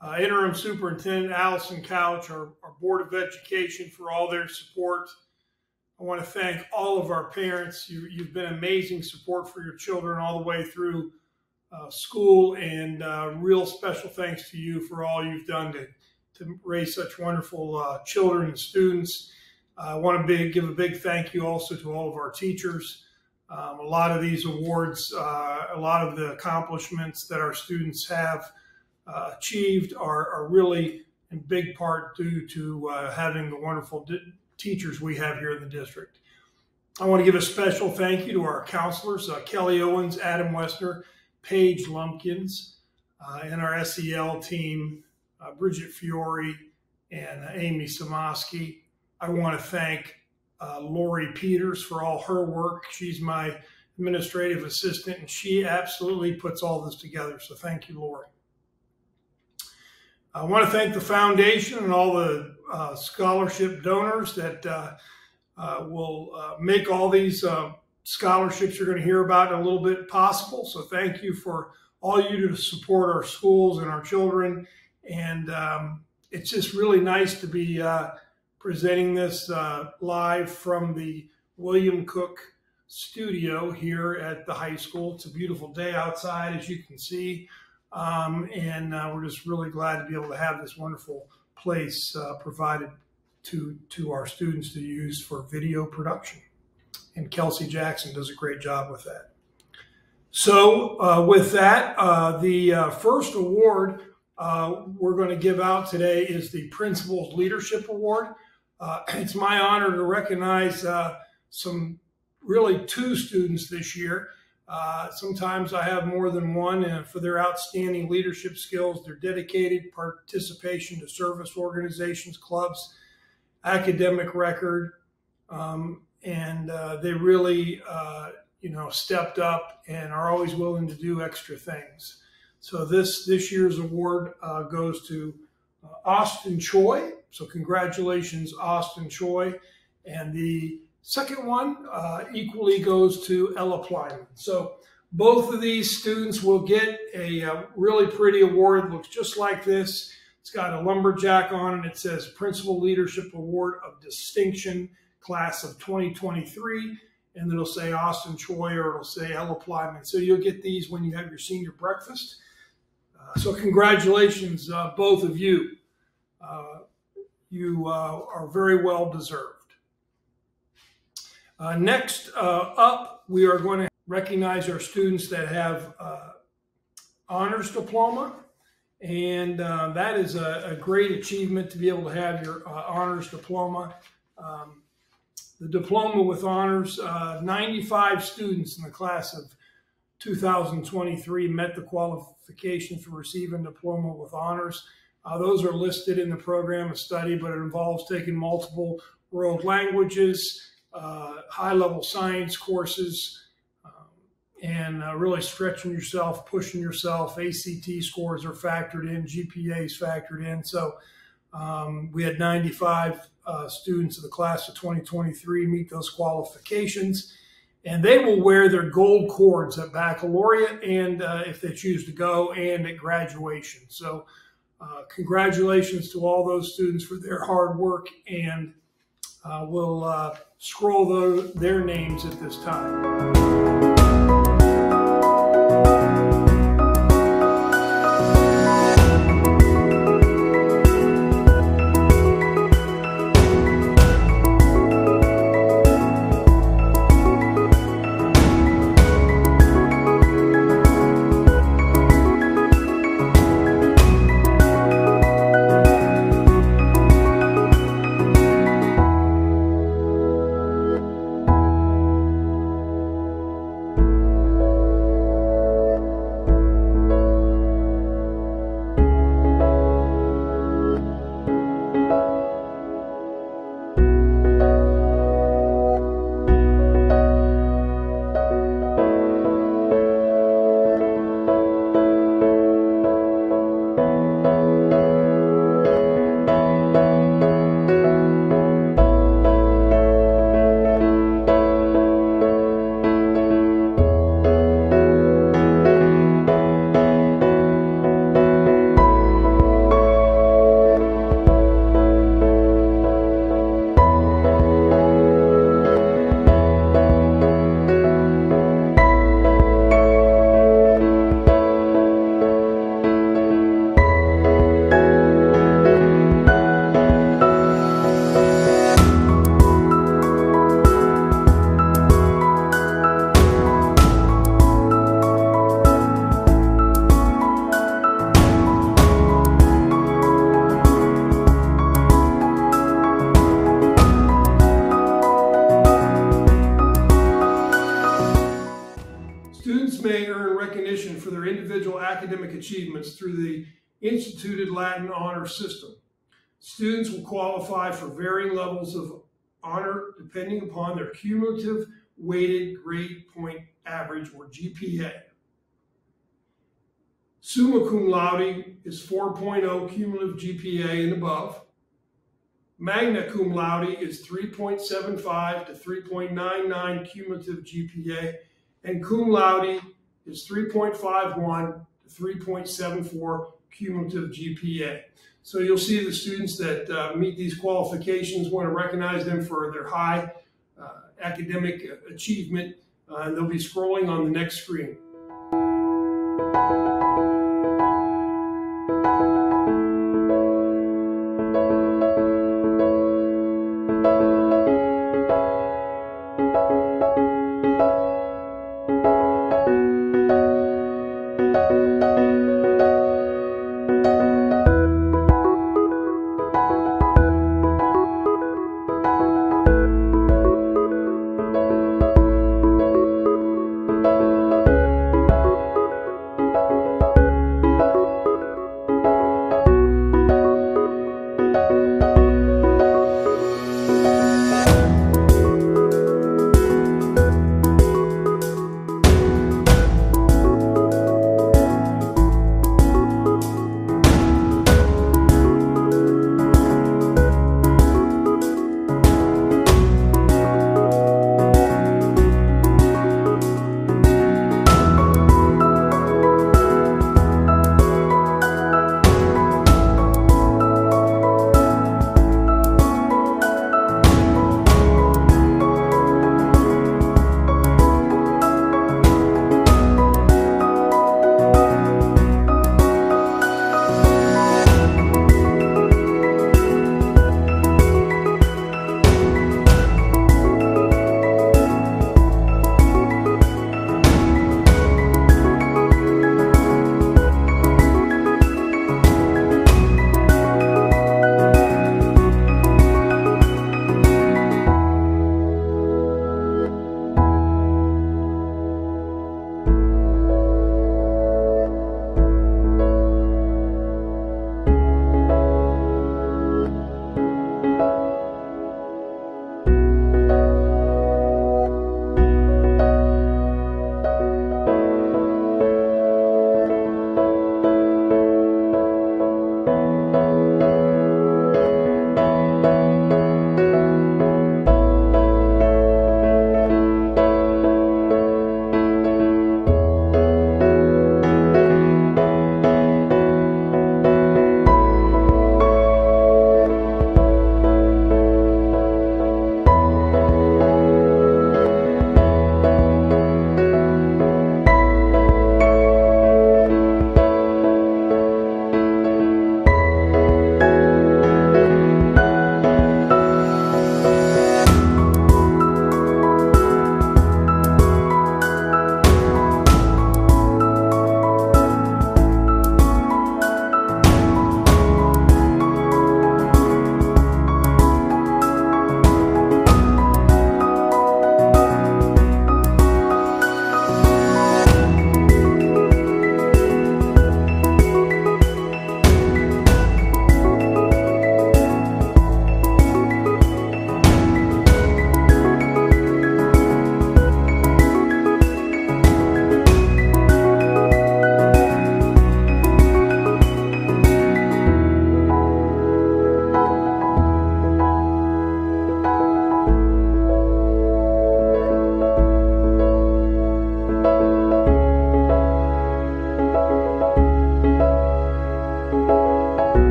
uh, interim superintendent, Allison Couch, our, our Board of Education for all their support. I want to thank all of our parents. You, have been amazing support for your children all the way through uh, school, and uh, real special thanks to you for all you've done to, to raise such wonderful uh, children and students. I want to be, give a big thank you also to all of our teachers. Um, a lot of these awards, uh, a lot of the accomplishments that our students have uh, achieved are, are, really in big part due to uh, having the wonderful teachers we have here in the district. I want to give a special thank you to our counselors, uh, Kelly Owens, Adam Westner, Paige Lumpkins, uh, and our SEL team, uh, Bridget Fiore and Amy Samoski. I want to thank uh, Lori Peters for all her work. She's my administrative assistant, and she absolutely puts all this together. So thank you, Lori. I want to thank the foundation and all the uh, scholarship donors that uh, uh, will uh, make all these uh, scholarships you're going to hear about in a little bit possible. So thank you for all you do to support our schools and our children. And um, it's just really nice to be uh, presenting this live from the William Cook studio here at the high school. It's a beautiful day outside, as you can see. Um, and uh, we're just really glad to be able to have this wonderful place uh, provided to, to our students to use for video production. And Kelsey Jackson does a great job with that. So uh, with that, uh, the uh, first award uh, we're going to give out today is the Principals Leadership Award. it's my honor to recognize some really two students this year. Uh, sometimes I have more than one and for their outstanding leadership skills, their dedicated participation to service organizations, clubs, academic record, um, and uh, they really, uh, you know, stepped up and are always willing to do extra things. So this this year's award uh, goes to uh, Austin Choi. So congratulations, Austin Choi, and the Second one uh, equally goes to Ella Plyman. So both of these students will get a, a, uh, really pretty award. It looks just like this. It's got a lumberjack on it. It says Principal Leadership Award of Distinction, Class of 2023. And it'll say Austin Choi or it'll say Ella Plyman. So you'll get these when you have your senior breakfast. Uh, so congratulations, uh, both of you. Uh, you uh, are very well deserved. Uh, next uh, up, we are going to recognize our students that have uh, honors diploma. And uh, that is a, a, great achievement to be able to have your uh, honors diploma. Um, the diploma with honors, uh, 95 students in the class of 2023 met the qualifications for receiving a diploma with honors. those are listed in the program of study, but it involves taking multiple world languages, uh, high level science courses, um, and uh, really stretching yourself, pushing yourself. ACT scores are factored in, GPAs factored in. So um, we had 95 uh, students of the class of 2023 meet those qualifications. And they will wear their gold cords at baccalaureate and uh, if they choose to go and at graduation. So uh, congratulations to all those students for their hard work and we'll uh, scroll the, their names at this time. System. Students will qualify for varying levels of honor depending upon their cumulative weighted grade point average or GPA. Summa cum laude is 4.0 cumulative GPA and above. Magna cum laude is 3.75 to 3.99 cumulative GPA, and cum laude is 3.51 to 3.74 cumulative GPA. So you'll see the students that uh, meet these qualifications want to recognize them for their high uh, academic achievement, uh, and they'll be scrolling on the next screen.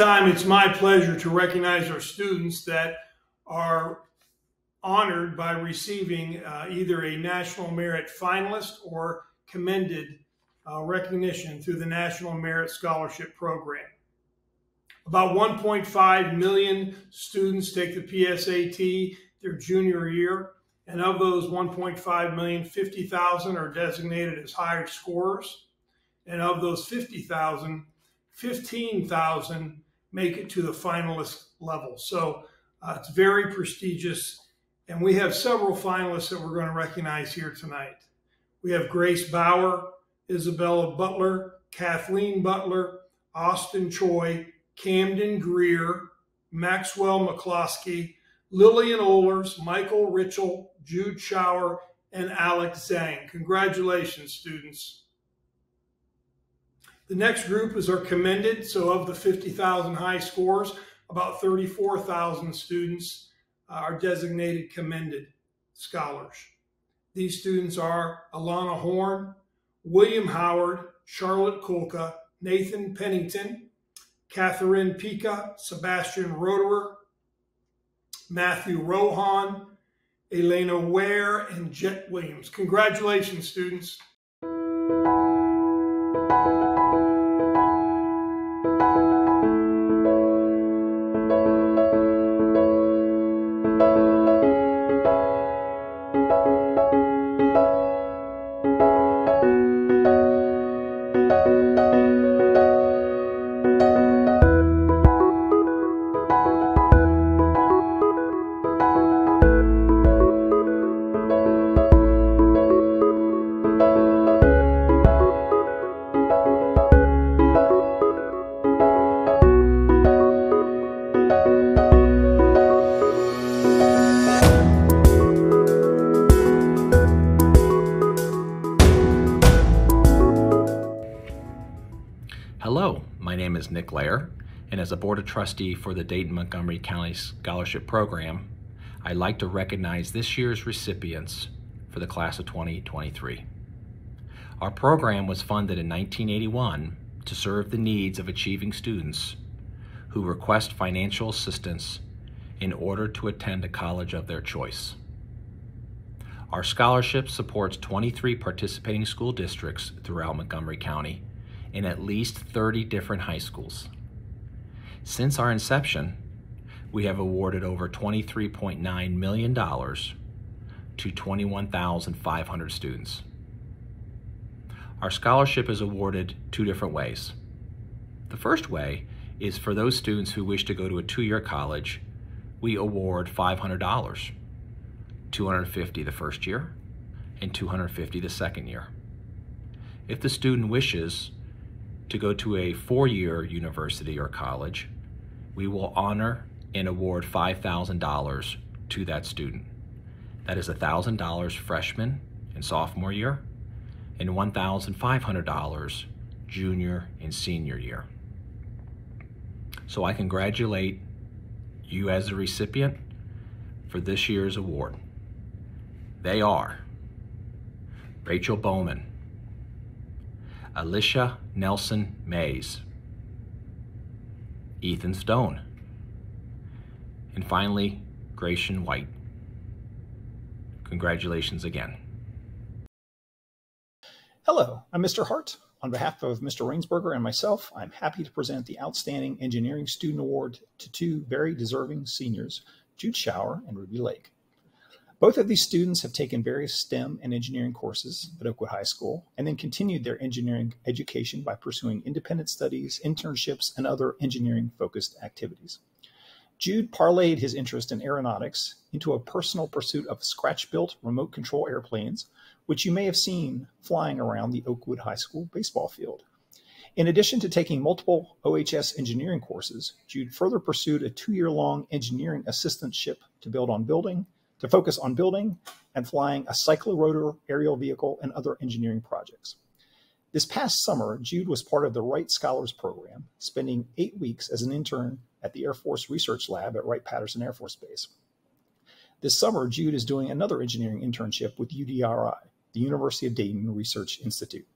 Time, it's my pleasure to recognize our students that are honored by receiving uh, either a National Merit Finalist or commended uh, recognition through the National Merit Scholarship Program. About 1.5 million students take the PSAT their junior year, and of those 1.5 million, 50,000 are designated as higher scorers, and of those 50,000, 15,000 make it to the finalist level. So uh, it's very prestigious And we have several finalists that we're going to recognize here tonight. We have Grace Bauer, Isabella Butler, Kathleen Butler, Austin Choi, Camden Greer, Maxwell McCloskey, Lillian Ohlers, Michael Ritchell, Jude Schauer, and Alex Zhang. Congratulations, students. The next group is our commended. So of the 50,000 high scores, about 34,000 students uh, are designated commended scholars. These students are Alana Horn, William Howard, Charlotte Kulka, Nathan Pennington, Catherine Pica, Sebastian Roderer, Matthew Rohan, Elena Ware, and Jet Williams. Congratulations, students. Nick Lair, and as a Board of Trustee for the Dayton Montgomery County Scholarship Program, I'd like to recognize this year's recipients for the class of 2023. Our program was funded in 1981 to serve the needs of achieving students who request financial assistance in order to attend a college of their choice. Our scholarship supports 23 participating school districts throughout Montgomery County in at least 30 different high schools. Since our inception, we have awarded over $23.9 million to 21,500 students. Our scholarship is awarded two different ways. The first way is for those students who wish to go to a two-year college, we award $500, 250 the first year and 250 the second year. If the student wishes to go to a four-year university or college, we will honor and award $5,000 to that student. That is $1,000 freshman and sophomore year and $1,500 junior and senior year. So I congratulate you as a recipient for this year's award. They are Rachel Bowman, Alicia Nelson Mays, Ethan Stone, and finally, Gratian White. Congratulations again. Hello, I'm Mr. Hart. On behalf of Mr. Rainsberger and myself, I'm happy to present the Outstanding Engineering Student Award to two very deserving seniors, Jude Schauer and Ruby Lake. Both of these students have taken various STEM and engineering courses at Oakwood High School and then continued their engineering education by pursuing independent studies, internships, and other engineering focused activities. Jude parlayed his interest in aeronautics into a personal pursuit of scratch built remote control airplanes, which you may have seen flying around the Oakwood High School baseball field. In addition to taking multiple OHS engineering courses, Jude further pursued a two year long engineering assistantship to build on building to focus on building and flying a cyclorotor aerial vehicle and other engineering projects. This past summer, Jude was part of the Wright Scholars Program, spending eight weeks as an intern at the Air Force Research Lab at Wright-Patterson Air Force Base. This summer, Jude is doing another engineering internship with UDRI, the University of Dayton Research Institute.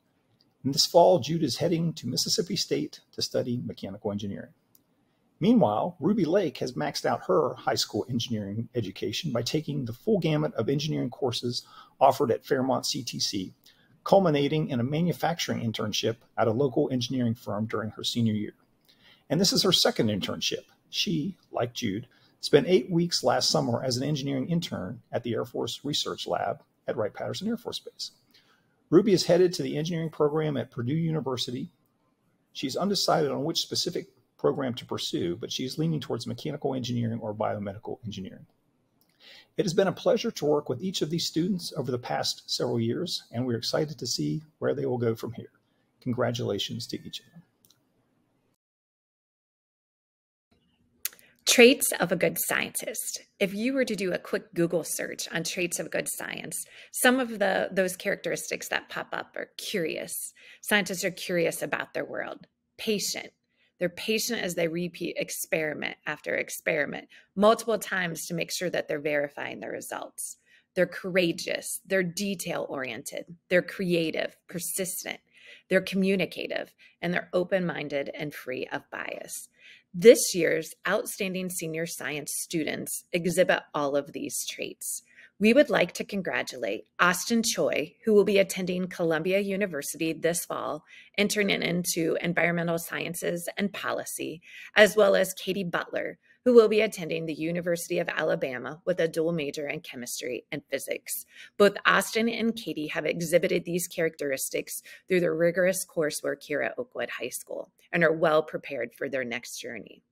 And this fall, Jude is heading to Mississippi State to study mechanical engineering. Meanwhile, Ruby Lake has maxed out her high school engineering education by taking the full gamut of engineering courses offered at Fairmont CTC, culminating in a manufacturing internship at a local engineering firm during her senior year. And this is her second internship. She, like Jude, spent eight weeks last summer as an engineering intern at the Air Force Research Lab at Wright Patterson Air Force Base. Ruby is headed to the engineering program at Purdue University. She's undecided on which specific program to pursue, but she's leaning towards mechanical engineering or biomedical engineering. It has been a pleasure to work with each of these students over the past several years, and we're excited to see where they will go from here. Congratulations to each of them. Traits of a good scientist. If you were to do a quick Google search on traits of good science, some of the those characteristics that pop up are curious. Scientists are curious about their world. Patient. They're patient as they repeat experiment after experiment multiple times to make sure that they're verifying the results. They're courageous, they're detail oriented, they're creative, persistent, they're communicative, and they're open minded and free of bias. This year's outstanding senior science students exhibit all of these traits. We would like to congratulate Austin Choi, who will be attending Columbia University this fall, entering into environmental sciences and policy, as well as Katie Butler, who will be attending the University of Alabama with a dual major in chemistry and physics. Both Austin and Katie have exhibited these characteristics through their rigorous coursework here at Oakwood High School and are well prepared for their next journey.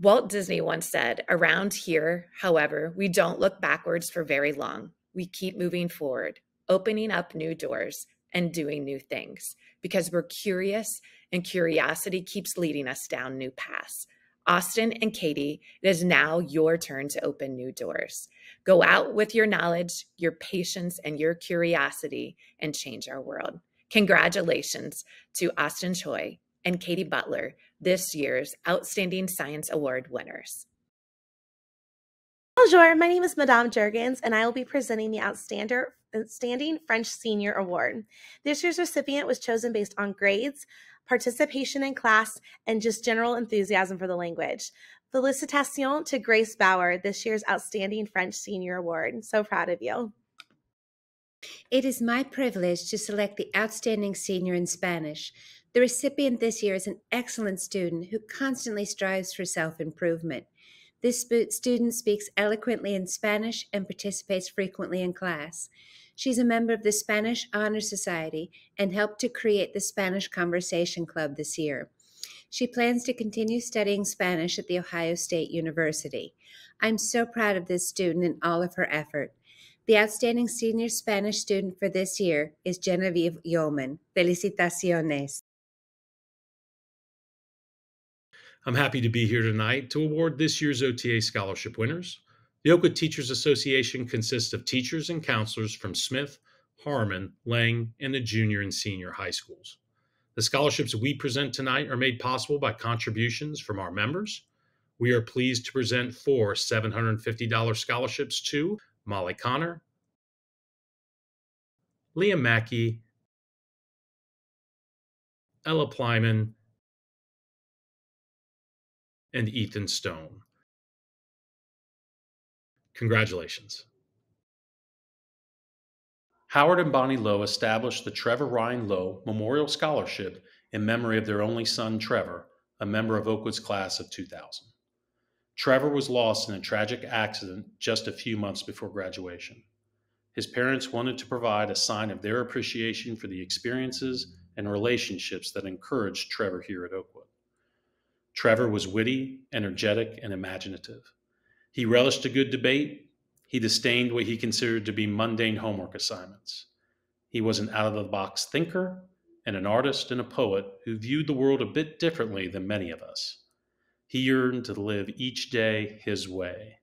Walt Disney once said, Around here, however, we don't look backwards for very long. We keep moving forward, opening up new doors and doing new things because we're curious and curiosity keeps leading us down new paths. Austin and Katie, it is now your turn to open new doors. Go out with your knowledge, your patience, and your curiosity and change our world. Congratulations to Austin Choi and Katie Butler, this year's Outstanding Science Award winners. Bonjour, my name is Madame Jurgens, and I will be presenting the Outstanding French Senior Award. This year's recipient was chosen based on grades, participation in class, and just general enthusiasm for the language. Félicitations to Grace Bauer, this year's Outstanding French Senior Award. So proud of you. It is my privilege to select the Outstanding Senior in Spanish. The recipient this year is an excellent student who constantly strives for self improvement. This student speaks eloquently in Spanish and participates frequently in class. She's a member of the Spanish Honor Society and helped to create the Spanish Conversation Club this year. She plans to continue studying Spanish at The Ohio State University. I'm so proud of this student and all of her effort. The outstanding senior Spanish student for this year is Genevieve Yeoman. Felicitaciones. I'm happy to be here tonight to award this year's OTA scholarship winners. The Oakwood Teachers Association consists of teachers and counselors from Smith, Harmon, Lang, and the junior and senior high schools. The scholarships we present tonight are made possible by contributions from our members. We are pleased to present four $750 scholarships to Molly Connor, Leah Mackey, Ella Plyman, and Ethan Stone. Congratulations. Howard and Bonnie Lowe established the Trevor Ryan Lowe Memorial Scholarship in memory of their only son, Trevor, a member of Oakwood's class of 2000. Trevor was lost in a tragic accident just a few months before graduation. His parents wanted to provide a sign of their appreciation for the experiences and relationships that encouraged Trevor here at Oakwood. Trevor was witty, energetic, and imaginative. He relished a good debate. He disdained what he considered to be mundane homework assignments. He was an out of the box thinker and an artist and a poet who viewed the world a bit differently than many of us. He yearned to live each day his way.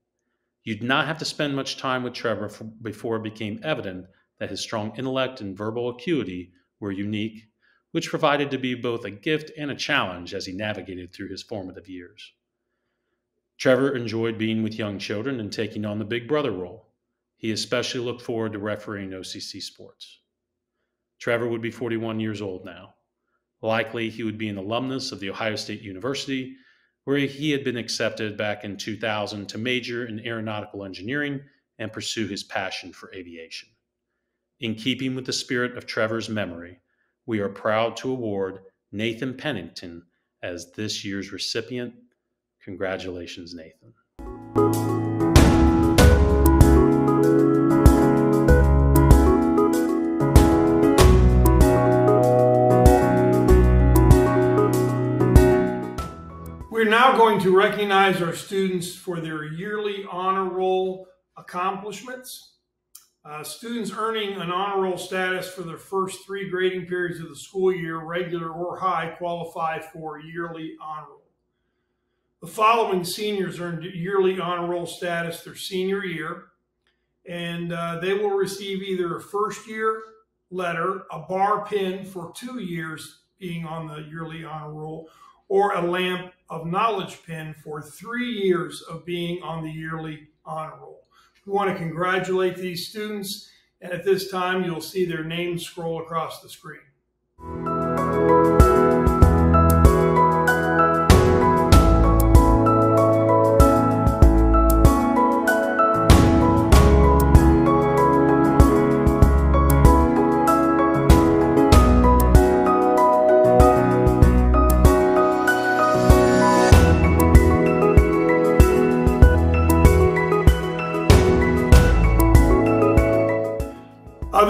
You'd not have to spend much time with Trevor before it became evident that his strong intellect and verbal acuity were unique which provided to be both a gift and a challenge as he navigated through his formative years. Trevor enjoyed being with young children and taking on the big brother role. He especially looked forward to refereeing OCC sports. Trevor would be 41 years old now. Likely, he would be an alumnus of The Ohio State University, where he had been accepted back in 2000 to major in aeronautical engineering and pursue his passion for aviation. In keeping with the spirit of Trevor's memory, we are proud to award Nathan Pennington as this year's recipient. Congratulations, Nathan. We're now going to recognize our students for their yearly honor roll accomplishments. Uh, students earning an honor roll status for their first three grading periods of the school year, regular or high, qualify for yearly honor roll. The following seniors earned yearly honor roll status their senior year, and uh, they will receive either a first year letter, a bar pin for two years being on the yearly honor roll, or a lamp of knowledge pin for three years of being on the yearly honor roll. We want to congratulate these students, and at this time, you'll see their names scroll across the screen.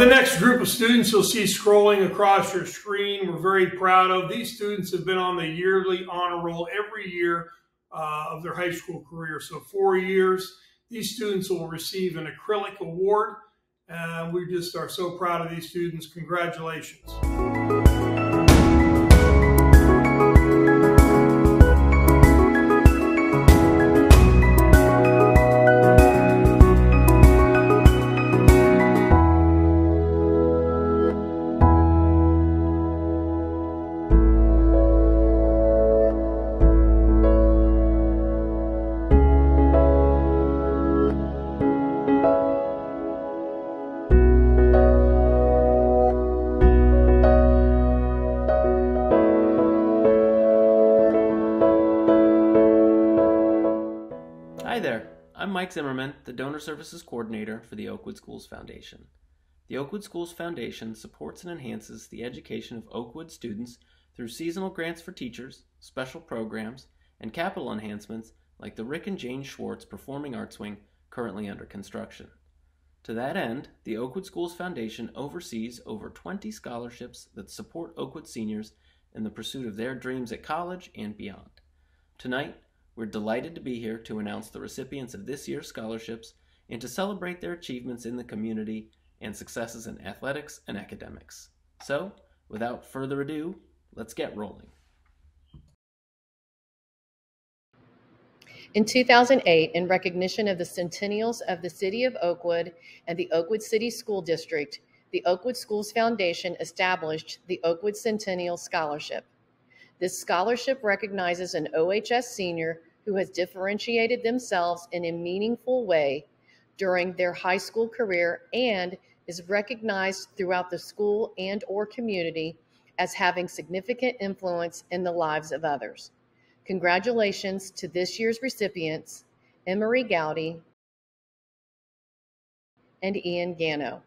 The next group of students you'll see scrolling across your screen, we're very proud of. These students have been on the yearly honor roll every year uh, of their high school career. So, four years, these students will receive an acrylic award. And we just are so proud of these students. Congratulations. Zimmerman, the Donor Services Coordinator for the Oakwood Schools Foundation. The Oakwood Schools Foundation supports and enhances the education of Oakwood students through seasonal grants for teachers, special programs, and capital enhancements like the Rick and Jane Schwartz Performing Arts Wing currently under construction. To that end, the Oakwood Schools Foundation oversees over 20 scholarships that support Oakwood seniors in the pursuit of their dreams at college and beyond. Tonight, we're delighted to be here to announce the recipients of this year's scholarships and to celebrate their achievements in the community and successes in athletics and academics. So, without further ado, let's get rolling. In 2008, in recognition of the centennials of the City of Oakwood and the Oakwood City School District, the Oakwood Schools Foundation established the Oakwood Centennial Scholarship. This scholarship recognizes an OHS senior who has differentiated themselves in a meaningful way during their high school career and is recognized throughout the school and or community as having significant influence in the lives of others. Congratulations to this year's recipients, Emery Gowdy and Ian Gano.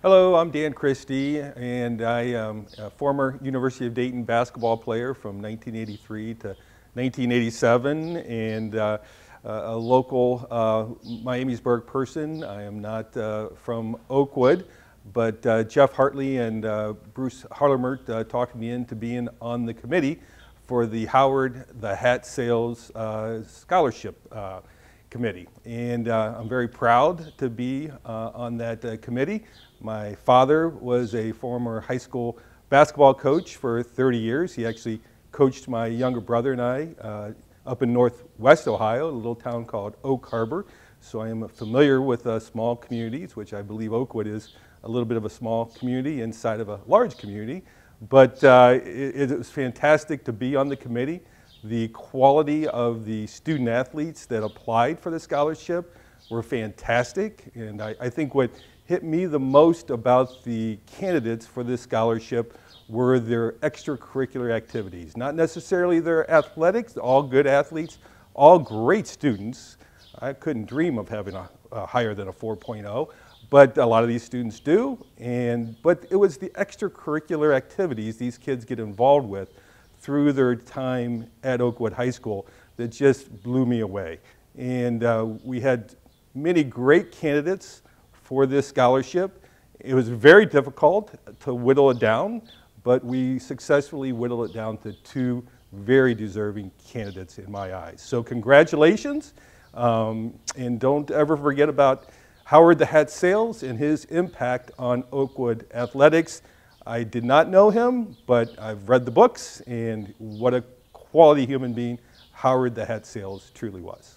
Hello, I'm Dan Christie, and I am a former University of Dayton basketball player from 1983 to 1987, and uh, a local uh, Miamisburg person. I am not uh, from Oakwood, but uh, Jeff Hartley and uh, Bruce Harlemert uh, talked me into being on the committee for the Howard the Hat Sales Scholarship Committee. And I'm very proud to be on that committee. My father was a former high school basketball coach for 30 years. He actually coached my younger brother and I uh, up in northwest Ohio, a little town called Oak Harbor. So I am familiar with uh, small communities, which I believe Oakwood is a little bit of a small community inside of a large community. But uh, it, it was fantastic to be on the committee. The quality of the student athletes that applied for the scholarship were fantastic. And I, I think what hit me the most about the candidates for this scholarship were their extracurricular activities. Not necessarily their athletics, all good athletes, all great students. I couldn't dream of having a, a higher than a 4.0, but a lot of these students do. And, but it was the extracurricular activities these kids get involved with through their time at Oakwood High School that just blew me away. And uh, we had many great candidates for this scholarship. It was very difficult to whittle it down, but we successfully whittled it down to two very deserving candidates in my eyes. So congratulations, um, and don't ever forget about Howard the Hat Sales and his impact on Oakwood athletics. I did not know him, but I've read the books, and what a quality human being Howard the Hat Sales truly was.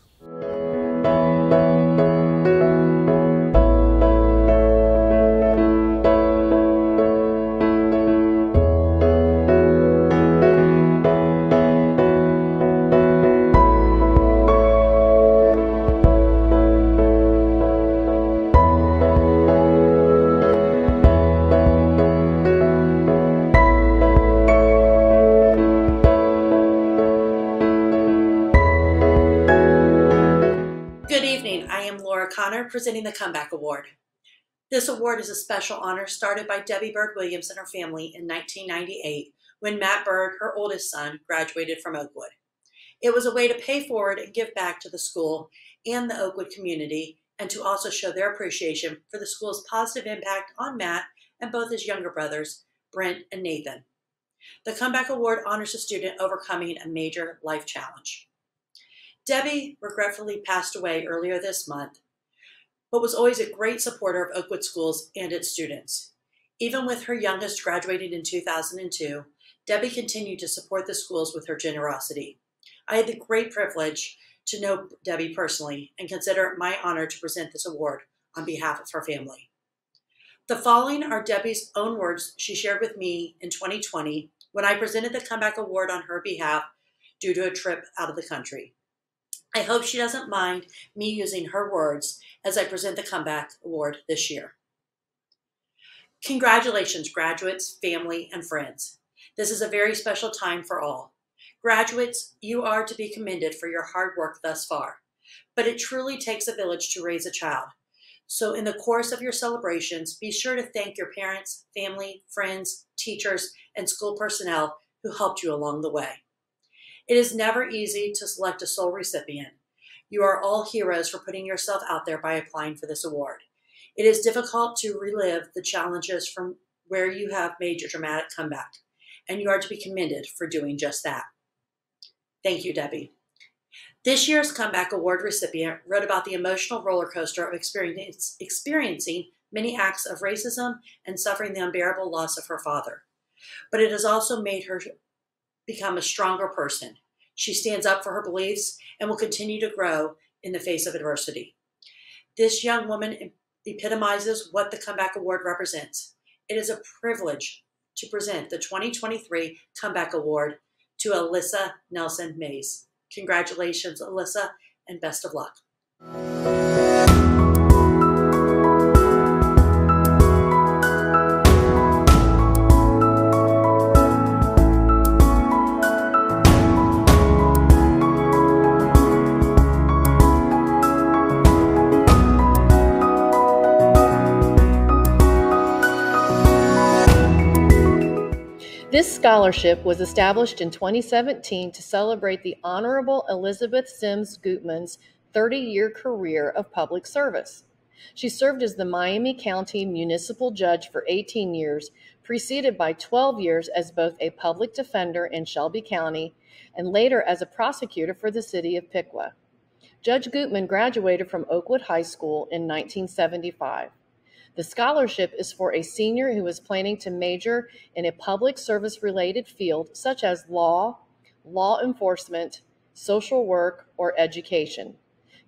Presenting the Comeback Award. This award is a special honor started by Debbie Bird Williams and her family in 1998 when Matt Bird, her oldest son, graduated from Oakwood. It was a way to pay forward and give back to the school and the Oakwood community and to also show their appreciation for the school's positive impact on Matt and both his younger brothers, Brent and Nathan. The Comeback Award honors a student overcoming a major life challenge. Debbie regretfully passed away earlier this month, but was always a great supporter of Oakwood Schools and its students. Even with her youngest graduating in 2002, Debbie continued to support the schools with her generosity. I had the great privilege to know Debbie personally and consider it my honor to present this award on behalf of her family. The following are Debbie's own words she shared with me in 2020 when I presented the Comeback Award on her behalf due to a trip out of the country. I hope she doesn't mind me using her words as I present the Comeback Award this year. Congratulations, graduates, family, and friends. This is a very special time for all. Graduates, you are to be commended for your hard work thus far, but it truly takes a village to raise a child. So, in the course of your celebrations, be sure to thank your parents, family, friends, teachers, and school personnel who helped you along the way. It is never easy to select a sole recipient. You are all heroes for putting yourself out there by applying for this award. It is difficult to relive the challenges from where you have made your dramatic comeback, and you are to be commended for doing just that. Thank you, Debbie. This year's Comeback Award recipient wrote about the emotional roller coaster of experiencing many acts of racism and suffering the unbearable loss of her father. But it has also made her become a stronger person. She stands up for her beliefs and will continue to grow in the face of adversity. This young woman epitomizes what the Comeback Award represents. It is a privilege to present the 2023 Comeback Award to Alyssa Nelson Mays. Congratulations, Alyssa, and best of luck. This scholarship was established in 2017 to celebrate the Honorable Elizabeth Sims Gutman's 30 year career of public service. She served as the Miami County Municipal Judge for 18 years, preceded by 12 years as both a public defender in Shelby County and later as a prosecutor for the city of Piqua. Judge Gutman graduated from Oakwood High School in 1975. The scholarship is for a senior who is planning to major in a public service related field such as law, law enforcement, social work, or education.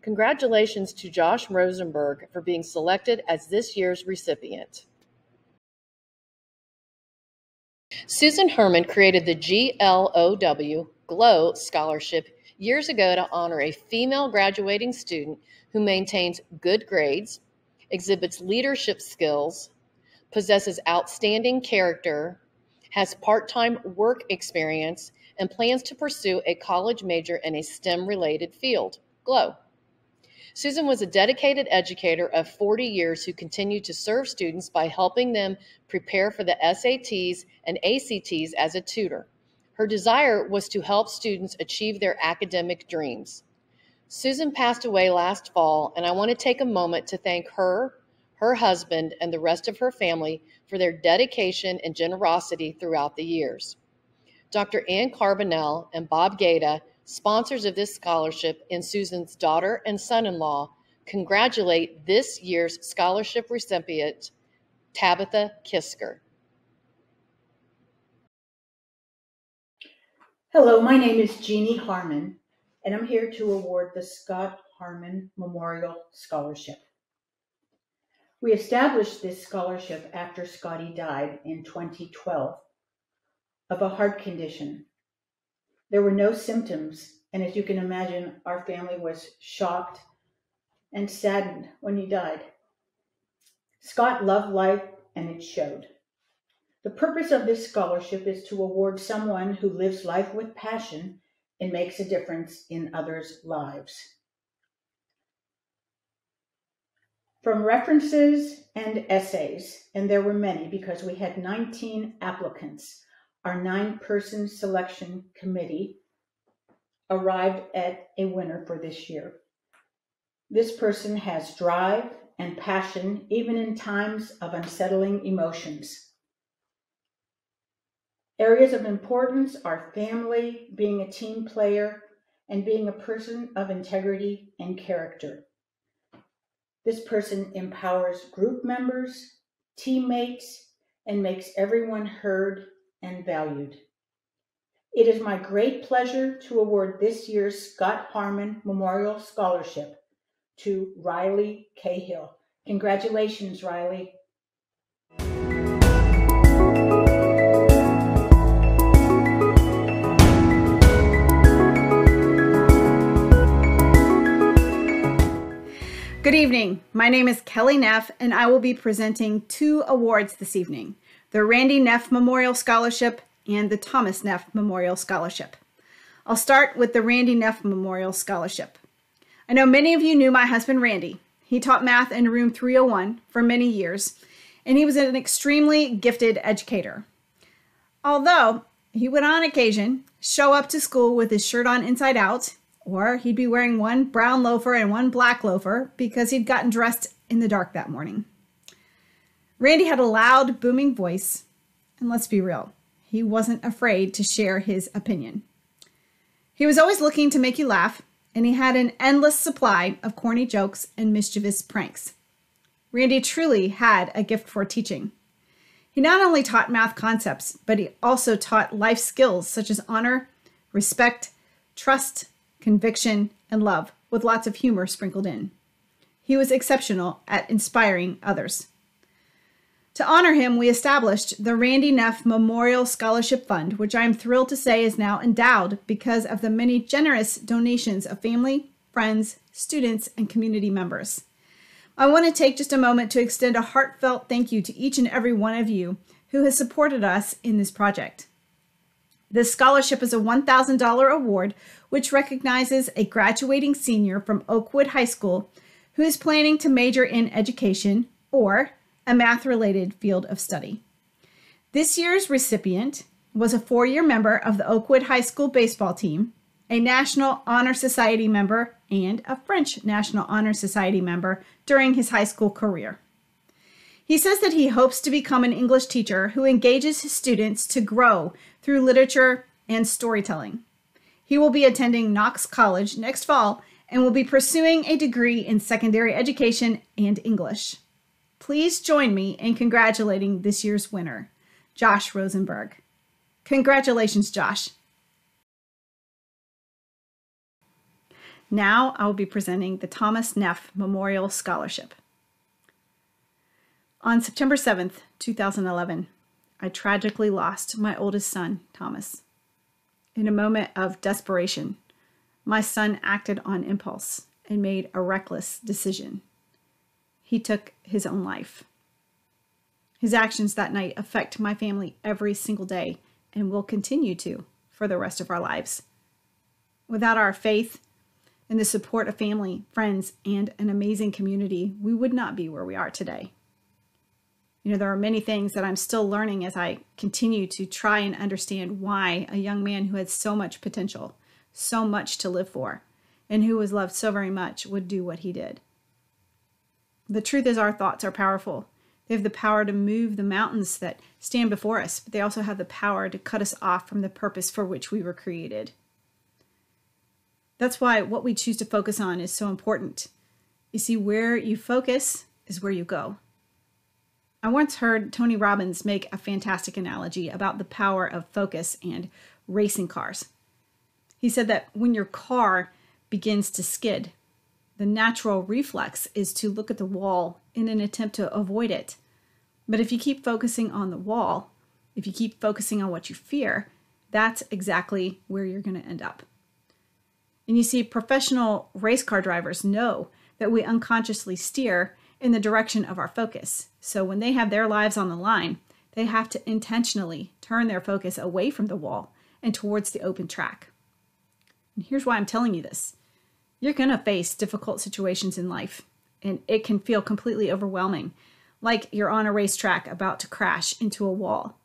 Congratulations to Josh Rosenberg for being selected as this year's recipient. Susan Herman created the GLOW GLOW Scholarship years ago to honor a female graduating student who maintains good grades, exhibits leadership skills, possesses outstanding character, has part time work experience, and plans to pursue a college major in a STEM related field. GLOW. Susan was a dedicated educator of 40 years who continued to serve students by helping them prepare for the SATs and ACTs as a tutor. Her desire was to help students achieve their academic dreams. Susan passed away last fall, and I want to take a moment to thank her, her husband, and the rest of her family for their dedication and generosity throughout the years. Dr. Ann Carbonell and Bob Gata, sponsors of this scholarship, and Susan's daughter and son in law, congratulate this year's scholarship recipient, Tabitha Kisker. Hello, my name is Jeannie Harmon, and I'm here to award the Scott Harmon Memorial Scholarship. We established this scholarship after Scotty died in 2012 of a heart condition. There were no symptoms, and as you can imagine, our family was shocked and saddened when he died. Scott loved life, and it showed. The purpose of this scholarship is to award someone who lives life with passion and makes a difference in others' lives. From references and essays, and there were many because we had 19 applicants, our nine person selection committee arrived at a winner for this year. This person has drive and passion even in times of unsettling emotions. Areas of importance are family, being a team player, and being a person of integrity and character. This person empowers group members, teammates, and makes everyone heard and valued. It is my great pleasure to award this year's Scott Harmon Memorial Scholarship to Riley Cahill. Congratulations, Riley. Good evening. My name is Kelly Neff, and I will be presenting two awards this evening the Randy Neff Memorial Scholarship and the Thomas Neff Memorial Scholarship. I'll start with the Randy Neff Memorial Scholarship. I know many of you knew my husband Randy. He taught math in room 301 for many years, and he was an extremely gifted educator. Although he would on occasion show up to school with his shirt on inside out or he'd be wearing one brown loafer and one black loafer because he'd gotten dressed in the dark that morning. Randy had a loud, booming voice, and let's be real, he wasn't afraid to share his opinion. He was always looking to make you laugh, and he had an endless supply of corny jokes and mischievous pranks. Randy truly had a gift for teaching. He not only taught math concepts, but he also taught life skills such as honor, respect, trust, conviction, and love, with lots of humor sprinkled in. He was exceptional at inspiring others. To honor him, we established the Randy Neff Memorial Scholarship Fund, which I am thrilled to say is now endowed because of the many generous donations of family, friends, students, and community members. I want to take just a moment to extend a heartfelt thank you to each and every one of you who has supported us in this project. This scholarship is a $1,000 award which recognizes a graduating senior from Oakwood High School who is planning to major in education or a math related field of study. This year's recipient was a four year member of the Oakwood High School baseball team, a National Honor Society member, and a French National Honor Society member during his high school career. He says that he hopes to become an English teacher who engages his students to grow through literature and storytelling. He will be attending Knox College next fall and will be pursuing a degree in secondary education and English. Please join me in congratulating this year's winner, Josh Rosenberg. Congratulations, Josh. Now I will be presenting the Thomas Neff Memorial Scholarship. On September 7th, 2011, I tragically lost my oldest son, Thomas. In a moment of desperation, my son acted on impulse and made a reckless decision. He took his own life. His actions that night affect my family every single day and will continue to for the rest of our lives. Without our faith and the support of family, friends, and an amazing community, we would not be where we are today you know, there are many things that I'm still learning as I continue to try and understand why a young man who had so much potential, so much to live for, and who was loved so very much would do what he did. The truth is, our thoughts are powerful. They have the power to move the mountains that stand before us, but they also have the power to cut us off from the purpose for which we were created. That's why what we choose to focus on is so important. You see, where you focus is where you go. I once heard Tony Robbins make a fantastic analogy about the power of focus and racing cars. He said that when your car begins to skid, the natural reflex is to look at the wall in an attempt to avoid it. But if you keep focusing on the wall, if you keep focusing on what you fear, that's exactly where you're going to end up. And you see, professional race car drivers know that we unconsciously steer in the direction of our focus. So when they have their lives on the line, they have to intentionally turn their focus away from the wall and towards the open track. And here's why I'm telling you this you're going to face difficult situations in life, and it can feel completely overwhelming, like you're on a racetrack about to crash into a wall.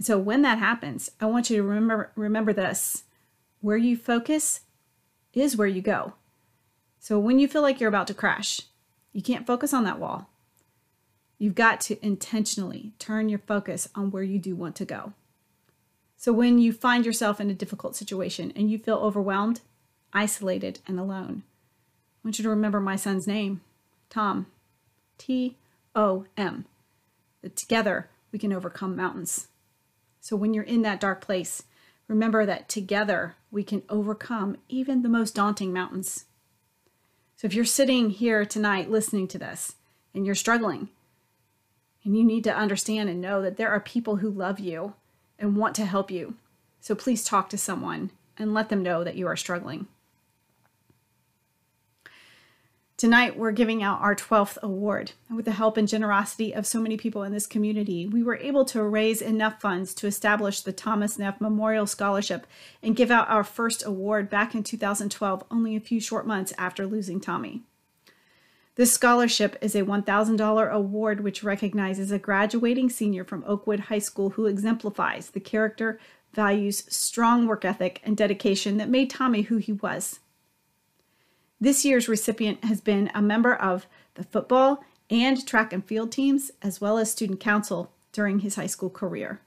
So when that happens, I want you to remember remember this. Where you focus is where you go. So when you feel like you're about to crash, you can't focus on that wall. You've got to intentionally turn your focus on where you do want to go. So when you find yourself in a difficult situation and you feel overwhelmed, isolated, and alone, I want you to remember my son's name, Tom. T O M. That together we can overcome mountains. So when you're in that dark place, remember that together we can overcome even the most daunting mountains. So if you're sitting here tonight listening to this and you're struggling, and you need to understand and know that there are people who love you and want to help you. So please talk to someone and let them know that you are struggling. Tonight, we're giving out our 12th award. And with the help and generosity of so many people in this community, we were able to raise enough funds to establish the Thomas Neff Memorial Scholarship and give out our first award back in 2012, only a few short months after losing Tommy. This scholarship is a $1,000 award which recognizes a graduating senior from Oakwood High School who exemplifies the character, values, strong work ethic, and dedication that made Tommy who he was. This year's recipient has been a member of the football and track and field teams, as well as student council during his high school career.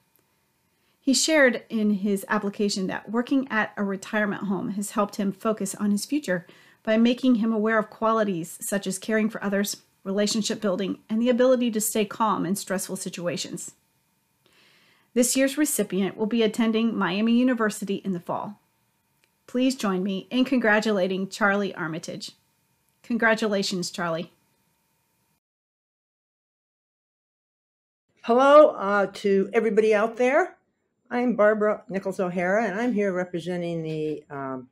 He shared in his application that working at a retirement home has helped him focus on his future by making him aware of qualities such as caring for others, relationship building, and the ability to stay calm in stressful situations. This year's recipient will be attending Miami University in the fall. Please join me in congratulating Charlie Armitage. Congratulations, Charlie. Hello uh, to everybody out there. I'm Barbara Nichols O'Hara, and I'm here representing the um,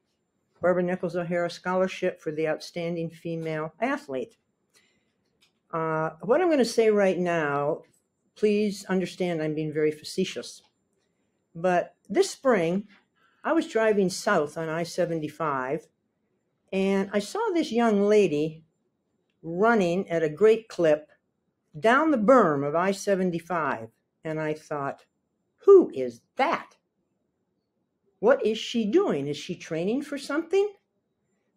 Barbara Nichols O'Hara Scholarship for the Outstanding Female Athlete. Uh, what I'm going to say right now, please understand I'm being very facetious. But this spring, I was driving south on I 75 and I saw this young lady running at a great clip down the berm of I 75. And I thought, who is that? What is she doing? Is she training for something?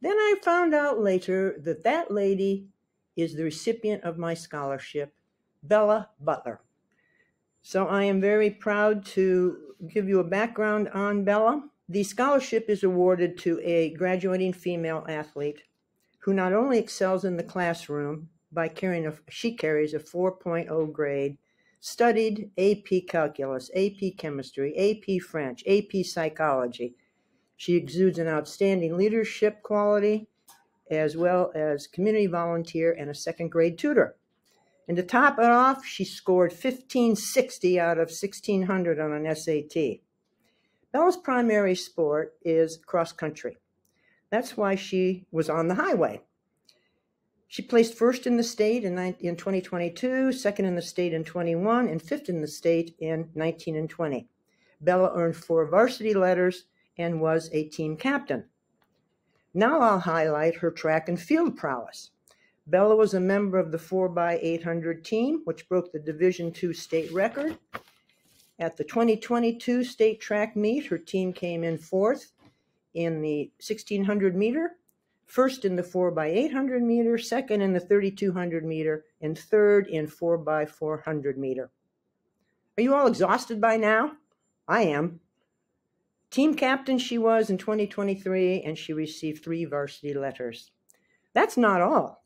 Then I found out later that that lady is the recipient of my scholarship, Bella Butler. So I am very proud to give you a background on Bella. The scholarship is awarded to a graduating female athlete who not only excels in the classroom by carrying a she carries a 4.0 grade, studied AP calculus, AP chemistry, AP French, AP psychology. She exudes an outstanding leadership quality as well as community volunteer and a second grade tutor. And to top it off, she scored 1560 out of 1600 on an SAT. Bella's primary sport is cross country. That's why she was on the highway. She placed first in the state in, 2022, second in the state in 21, and fifth in the state in 19 and 20. Bella earned four varsity letters and was a team captain. Now I'll highlight her track and field prowess. Bella was a member of the 4x800 team, which broke the Division II state record at the 2022 state track meet, her team came in fourth in the 1600 meter, first in the 4 by 800 meter, second in the 3200 meter, and third in 4 by 400 meter. Are you all exhausted by now? I am. Team captain she was in 2023, and she received three varsity letters. That's not all.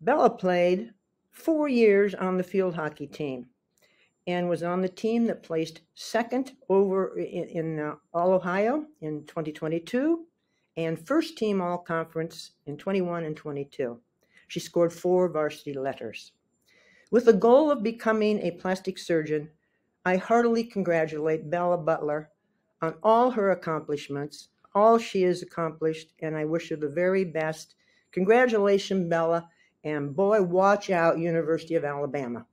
Bella played four years on the field hockey team and was on the team that placed second over in, in uh, All Ohio in 2022 and first team All Conference in 21 and 22. She scored four varsity letters. With the goal of becoming a plastic surgeon, I heartily congratulate Bella Butler on all her accomplishments, all she has accomplished, and I wish her the very best. Congratulations, Bella, and boy, watch out, University of Alabama.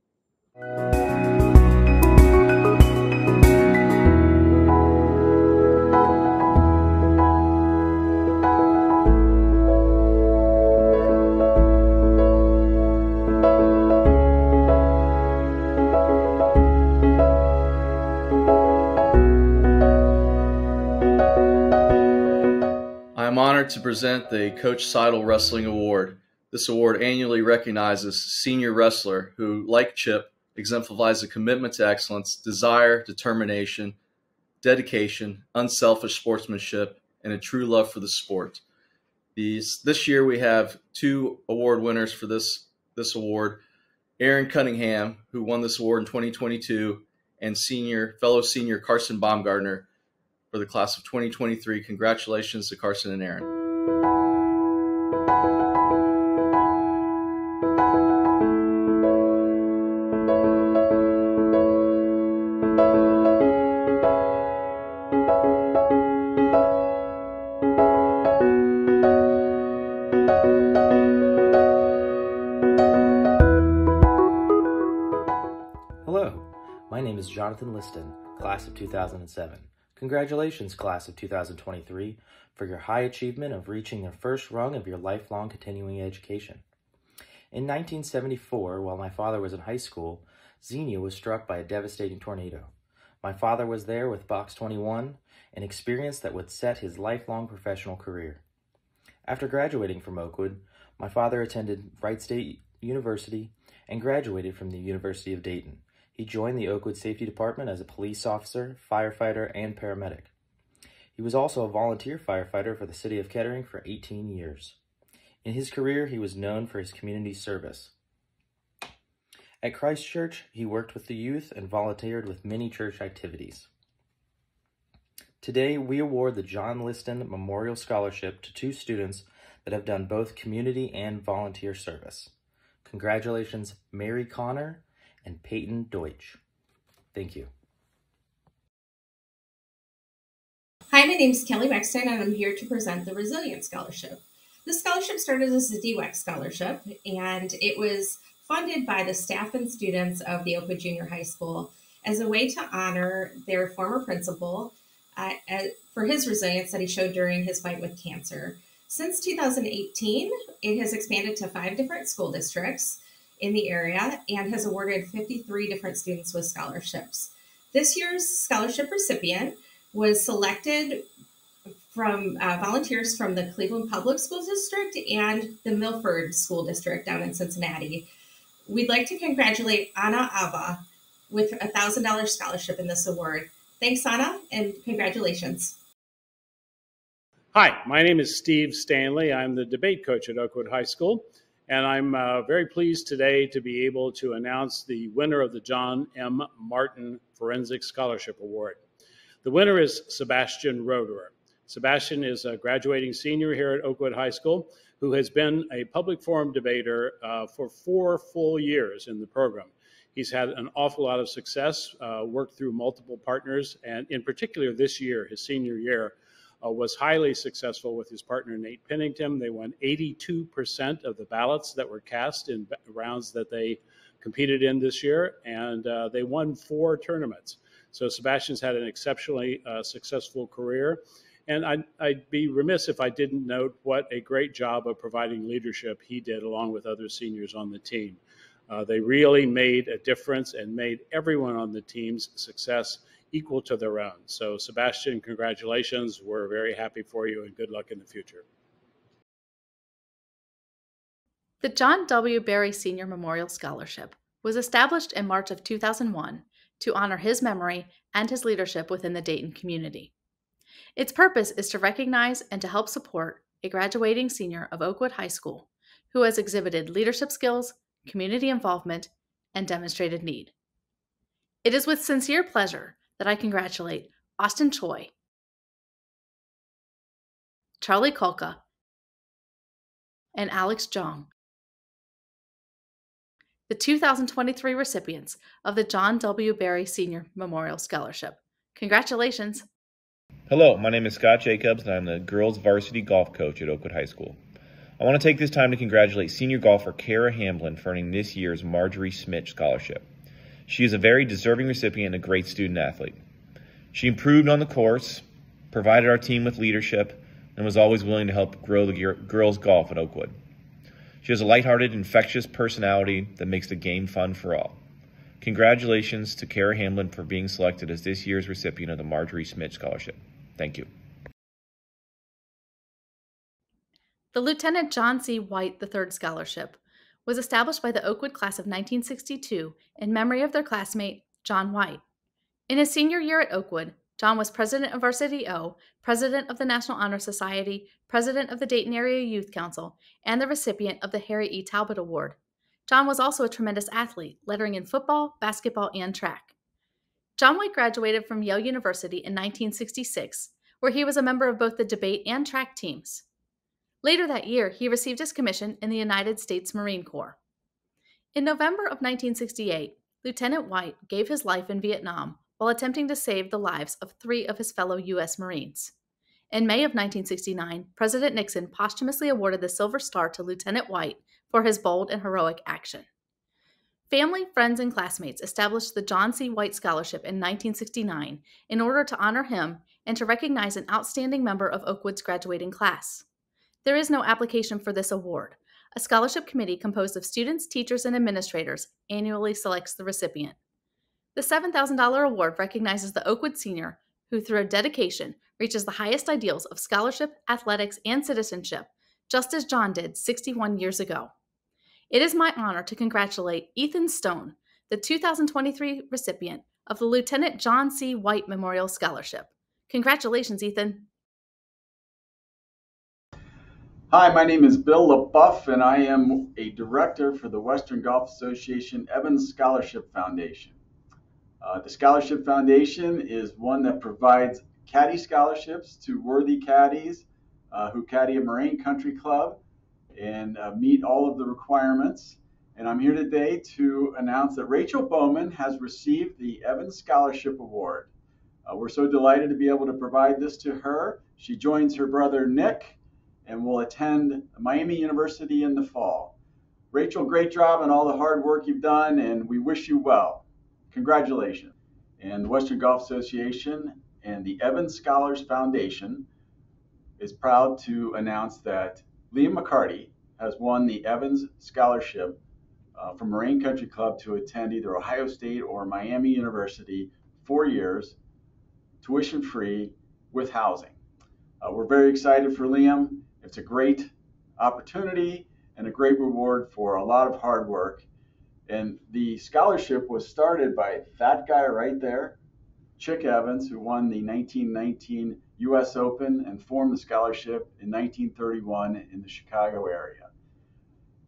Honored to present the Coach Seidel Wrestling Award. This award annually recognizes senior wrestler who, like Chip, exemplifies a commitment to excellence, desire, determination, dedication, unselfish sportsmanship, and a true love for the sport. These, this year we have two award winners for this, this award. Aaron Cunningham, who won this award in 2022, and senior fellow senior Carson Baumgartner for the class of 2023. Congratulations to Carson and Aaron. Hello, my name is Jonathan Liston, class of 2007. Congratulations, class of 2023, for your high achievement of reaching the first rung of your lifelong continuing education. In 1974, while my father was in high school, Xenia was struck by a devastating tornado. My father was there with Box 21, an experience that would set his lifelong professional career. After graduating from Oakwood, my father attended Wright State University and graduated from the University of Dayton. He joined the Oakwood Safety Department as a police officer, firefighter, and paramedic. He was also a volunteer firefighter for the city of Kettering for 18 years. In his career, he was known for his community service. At Christ Church, he worked with the youth and volunteered with many church activities. Today, we award the John Liston Memorial Scholarship to two students that have done both community and volunteer service. Congratulations, Mary Connor and Peyton Deutsch. Thank you. Hi, my name is Kelly Wexton, and I'm here to present the Resilience Scholarship. This scholarship started as a DWEC scholarship, and it was funded by the staff and students of the Oakwood Junior High School as a way to honor their former principal uh, for his resilience that he showed during his fight with cancer. Since 2018, it has expanded to five different school districts in the area and has awarded 53 different students with scholarships. This year's scholarship recipient was selected from uh, volunteers from the Cleveland Public School District and the Milford School District down in Cincinnati. We'd like to congratulate Anna Abba with a $1,000 scholarship in this award. Thanks, Anna, and congratulations. Hi, my name is Steve Stanley. I'm the debate coach at Oakwood High School, and I'm uh, very pleased today to be able to announce the winner of the John M. Martin Forensic Scholarship Award. The winner is Sebastian Roeder. Sebastian is a graduating senior here at Oakwood High School who has been a public forum debater uh, for four full years in the program. He's had an awful lot of success, uh, worked through multiple partners, and in particular this year, his senior year, uh, was highly successful with his partner Nate Pennington. They won 82% of the ballots that were cast in rounds that they competed in this year, and uh, they won four tournaments. So Sebastian's had an exceptionally uh, successful career. And I'd, I'd, be remiss if I didn't note what a great job of providing leadership he did along with other seniors on the team. Uh, they really made a difference and made everyone on the team's success equal to their own. So, Sebastian, congratulations. We're very happy for you and good luck in the future. The John W. Barry Senior Memorial Scholarship was established in March of 2001 to honor his memory and his leadership within the Dayton community. Its purpose is to recognize and to help support a graduating senior of Oakwood High School who has exhibited leadership skills, community involvement, and demonstrated need. It is with sincere pleasure that I congratulate Austin Choi, Charlie Kolka, and Alex Jong, the 2023 recipients of the John W. Barry Senior Memorial Scholarship. Congratulations! Hello, my name is Scott Jacobs, and I'm the girls varsity golf coach at Oakwood High School. I want to take this time to congratulate senior golfer Kara Hamblin for earning this year's Marjorie Smith Scholarship. She is a very deserving recipient and a great student athlete. She improved on the course, provided our team with leadership, and was always willing to help grow the girls' golf at Oakwood. She has a lighthearted, infectious personality that makes the game fun for all. Congratulations to Kara Hamlin for being selected as this year's recipient of the Marjorie Smith Scholarship. Thank you. The Lieutenant John C. White III Scholarship was established by the Oakwood class of 1962 in memory of their classmate, John White. In his senior year at Oakwood, John was president of Varsity O, president of the National Honor Society, president of the Dayton Area Youth Council, and the recipient of the Harry E. Talbot Award. John was also a tremendous athlete, lettering in football, basketball, and track. John White graduated from Yale University in 1966, where he was a member of both the debate and track teams. Later that year, he received his commission in the United States Marine Corps. In November of 1968, Lieutenant White gave his life in Vietnam while attempting to save the lives of three of his fellow U.S. Marines. In May of 1969, President Nixon posthumously awarded the Silver Star to Lieutenant White for his bold and heroic action. Family, friends, and classmates established the John C. White Scholarship in 1969 in order to honor him and to recognize an outstanding member of Oakwood's graduating class. There is no application for this award. A scholarship committee composed of students, teachers, and administrators annually selects the recipient. The $7,000 award recognizes the Oakwood senior who, through a dedication, reaches the highest ideals of scholarship, athletics, and citizenship, just as John did 61 years ago. It is my honor to congratulate Ethan Stone, the 2023 recipient of the Lieutenant John C. White Memorial Scholarship. Congratulations, Ethan. Hi, my name is Bill LaBeouf, and I am a director for the Western Golf Association Evans Scholarship Foundation. Uh, the Scholarship Foundation is one that provides caddy scholarships to worthy caddies uh, who caddy a Moraine Country Club and uh, meet all of the requirements. And I'm here today to announce that Rachel Bowman has received the Evans Scholarship Award. Uh, we're so delighted to be able to provide this to her. She joins her brother Nick and will attend Miami University in the fall. Rachel, great job on all the hard work you've done, and we wish you well. Congratulations. And the Western Golf Association and the Evans Scholars Foundation is proud to announce that Liam McCarty has won the Evans Scholarship uh, from Moraine Country Club to attend either Ohio State or Miami University four years, tuition free, with housing. Uh, we're very excited for Liam it's a great opportunity and a great reward for a lot of hard work. And the scholarship was started by that guy right there, Chick Evans, who won the 1919 U.S. Open and formed the scholarship in 1931 in the Chicago area.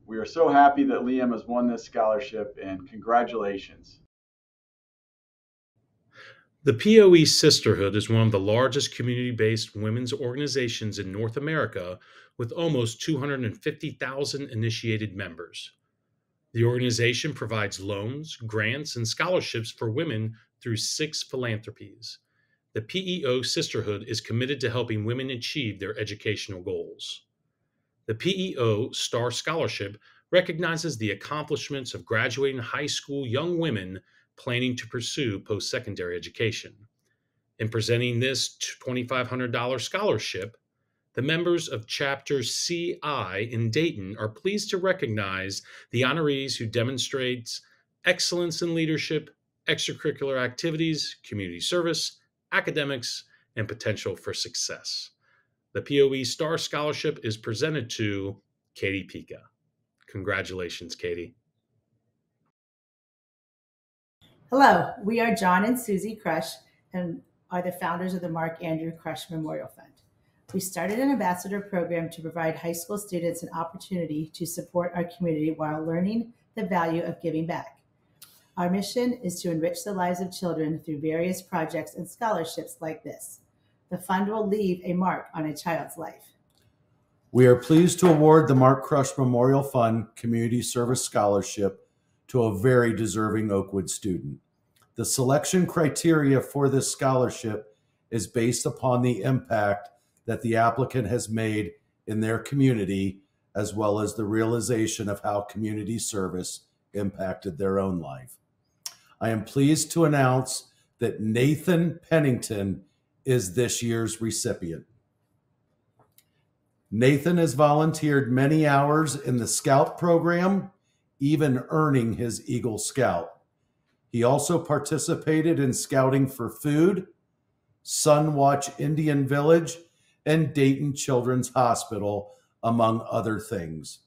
We are so happy that Liam has won this scholarship and congratulations. The PEO Sisterhood is one of the largest community based women's organizations in North America with almost 250,000 initiated members. The organization provides loans, grants, and scholarships for women through six philanthropies. The PEO Sisterhood is committed to helping women achieve their educational goals. The PEO Star Scholarship recognizes the accomplishments of graduating high school young women planning to pursue post secondary education. In presenting this $2,500 scholarship, the members of Chapter CI in Dayton are pleased to recognize the honorees who demonstrate excellence in leadership, extracurricular activities, community service, academics, and potential for success. The PEO Star Scholarship is presented to Katie Pika. Congratulations, Katie. Hello, we are John and Susie Crush and are the founders of the Mark Andrew Crush Memorial Fund. We started an ambassador program to provide high school students an opportunity to support our community while learning the value of giving back. Our mission is to enrich the lives of children through various projects and scholarships like this. The fund will leave a mark on a child's life. We are pleased to award the Mark Crush Memorial Fund Community Service Scholarship to a very deserving Oakwood student. The selection criteria for this scholarship is based upon the impact that the applicant has made in their community, as well as the realization of how community service impacted their own life. I am pleased to announce that Nathan Pennington is this year's recipient. Nathan has volunteered many hours in the Scout program even earning his Eagle Scout. He also participated in scouting for food, Sunwatch Indian Village, and Dayton Children's Hospital, among other things.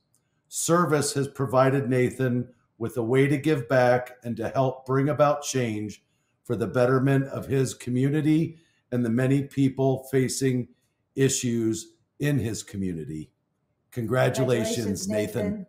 Service has provided Nathan with a way to give back and to help bring about change for the betterment of his community and the many people facing issues in his community. Congratulations, Congratulations Nathan. Nathan.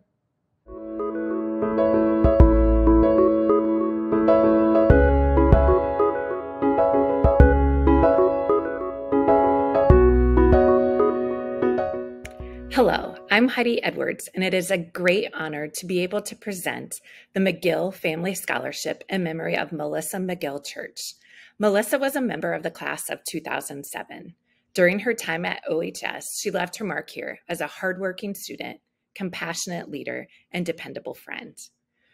Hello, I'm Heidi Edwards, and it is a great honor to be able to present the McGill Family Scholarship in memory of Melissa McGill Church. Melissa was a member of the class of 2007. During her time at OHS, she left her mark here as a hardworking student, compassionate leader, and dependable friend.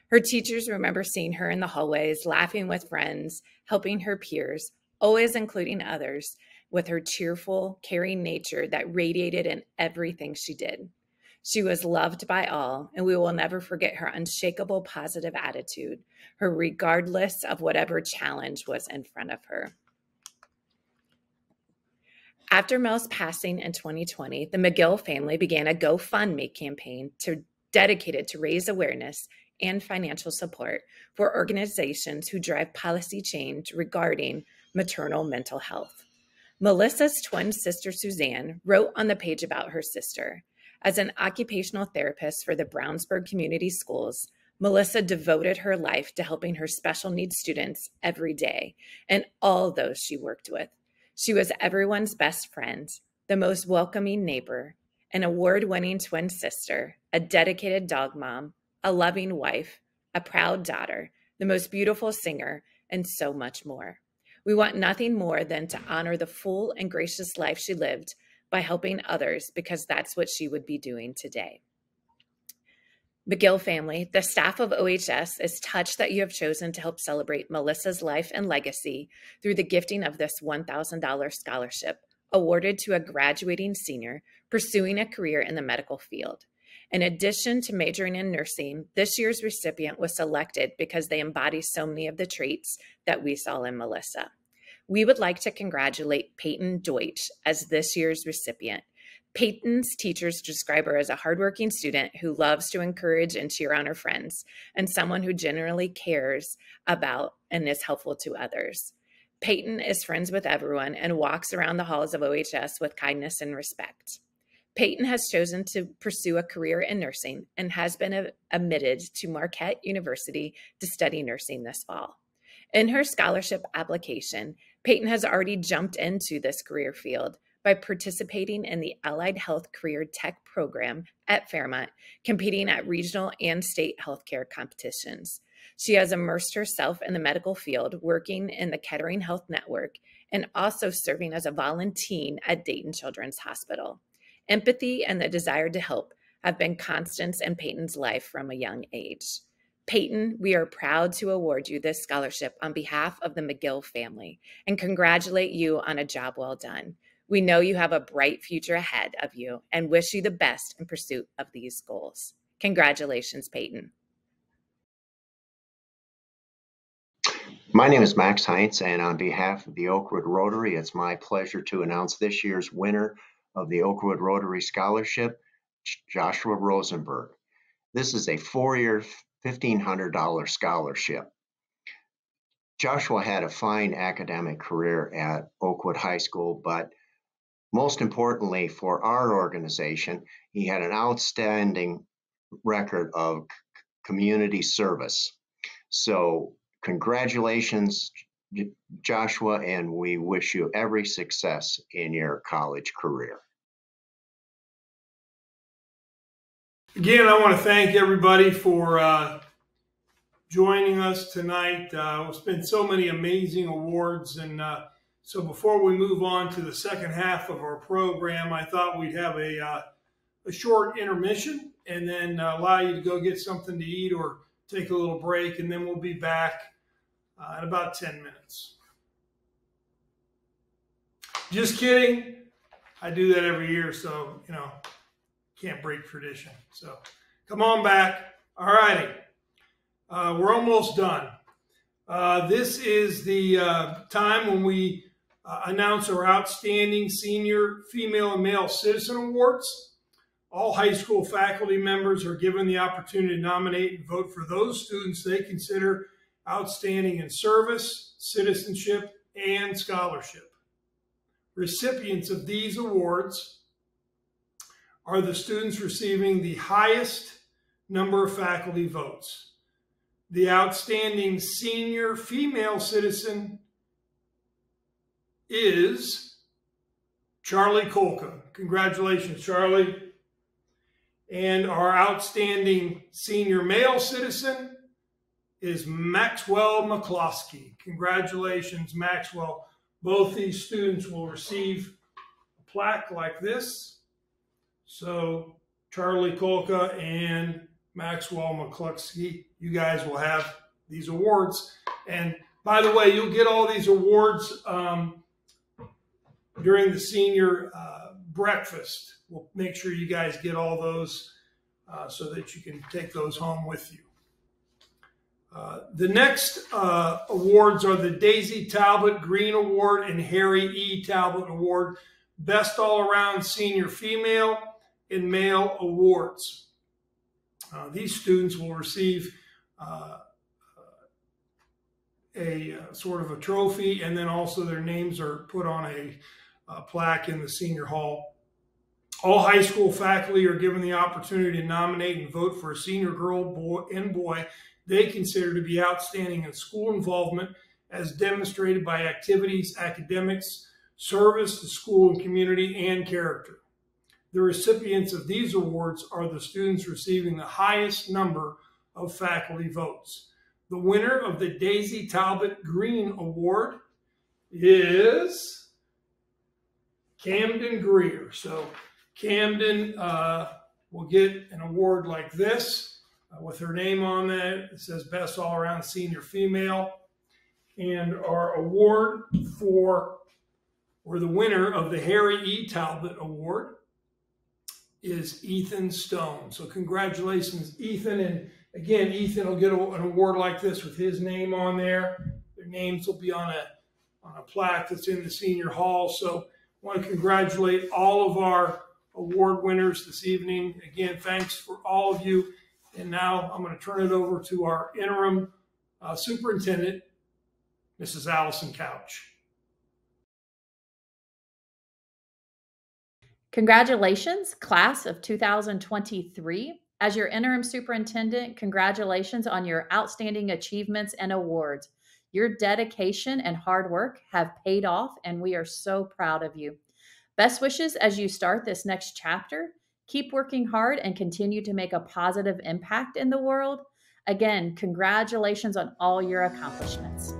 Her teachers remember seeing her in the hallways, laughing with friends, helping her peers, always including others, with her cheerful, caring nature that radiated in everything she did. She was loved by all, and we will never forget her unshakable positive attitude, her regardless of whatever challenge was in front of her. After Mel's passing in 2020, the McGill family began a GoFundMe campaign to dedicated to raise awareness and financial support for organizations who drive policy change regarding maternal mental health. Melissa's twin sister, Suzanne, wrote on the page about her sister. As an occupational therapist for the Brownsburg Community Schools, Melissa devoted her life to helping her special needs students every day and all those she worked with. She was everyone's best friend, the most welcoming neighbor, an award winning twin sister, a dedicated dog mom, a loving wife, a proud daughter, the most beautiful singer, and so much more. We want nothing more than to honor the full and gracious life she lived by helping others because that's what she would be doing today. McGill family, the staff of OHS is touched that you have chosen to help celebrate Melissa's life and legacy through the gifting of this $1,000 scholarship awarded to a graduating senior pursuing a career in the medical field. In addition to majoring in nursing, this year's recipient was selected because they embody so many of the traits that we saw in Melissa. We would like to congratulate Peyton Deutsch as this year's recipient. Peyton's teachers describe her as a hardworking student who loves to encourage and cheer on her friends, and someone who generally cares about and is helpful to others. Peyton is friends with everyone and walks around the halls of OHS with kindness and respect. Peyton has chosen to pursue a career in nursing and has been admitted to Marquette University to study nursing this fall. In her scholarship application, Peyton has already jumped into this career field by participating in the Allied Health Career Tech program at Fairmont, competing at regional and state healthcare competitions. She has immersed herself in the medical field, working in the Kettering Health Network and also serving as a volunteer at Dayton Children's Hospital. Empathy and the desire to help have been constants in Peyton's life from a young age. Peyton, we are proud to award you this scholarship on behalf of the McGill family and congratulate you on a job well done. We know you have a bright future ahead of you and wish you the best in pursuit of these goals. Congratulations, Peyton. My name is Max Heinz, and on behalf of the Oakwood Rotary, it's my pleasure to announce this year's winner of the Oakwood Rotary Scholarship, Joshua Rosenberg. This is a four year, $1,500 scholarship. Joshua had a fine academic career at Oakwood High School, but most importantly for our organization, he had an outstanding record of community service. So, congratulations, Joshua, and we wish you every success in your college career. Again, I want to thank everybody for uh, joining us tonight. Uh, it's been so many amazing awards. And uh, so before we move on to the second half of our program, I thought we'd have a, uh, a short intermission and then uh, allow you to go get something to eat or take a little break. And then we'll be back uh, in about 10 minutes. Just kidding. I do that every year, so, you know, can't break tradition. So come on back. All righty. Uh, we're almost done. Uh, this is the uh, time when we uh, announce our outstanding senior female and male citizen awards. All high school faculty members are given the opportunity to nominate and vote for those students they consider outstanding in service, citizenship, and scholarship. Recipients of these awards are the students receiving the highest number of faculty votes the outstanding senior female citizen is Charlie Kolka. Congratulations, Charlie. And our outstanding senior male citizen is Maxwell McCloskey. Congratulations, Maxwell. Both these students will receive a plaque like this. So Charlie Kolka and Maxwell McCluskey, you guys will have these awards. And by the way, you'll get all these awards um, during the senior uh, breakfast. We'll make sure you guys get all those uh, so that you can take those home with you. Uh, the next uh, awards are the Daisy Talbot Green Award and Harry E. Talbot Award, Best All Around Senior Female and Male Awards. Uh, these students will receive uh, a, a, uh, sort of a trophy, and then also their names are put on a, a plaque in the senior hall. All high school faculty are given the opportunity to nominate and vote for a senior girl boy, and boy they consider to be outstanding in school involvement as demonstrated by activities, academics, service to school and community, and character. The recipients of these awards are the students receiving the highest number of faculty votes. The winner of the Daisy Talbot Green Award is Camden Greer. So Camden uh, will get an award like this uh, with her name on it. It says Best All Around Senior Female. And our award for, or the winner of the Harry E. Talbot Award is Ethan Stone. So congratulations, Ethan. And again, Ethan will get a, an award like this with his name on there. Their names will be on a on a plaque that's in the senior hall. So I want to congratulate all of our award winners this evening. Again, thanks for all of you. And now I'm going to turn it over to our interim uh, superintendent, Mrs. Allison Couch. Congratulations, class of 2023. As your interim superintendent, congratulations on your outstanding achievements and awards. Your dedication and hard work have paid off, and we are so proud of you. Best wishes as you start this next chapter. Keep working hard and continue to make a positive impact in the world. Again, congratulations on all your accomplishments.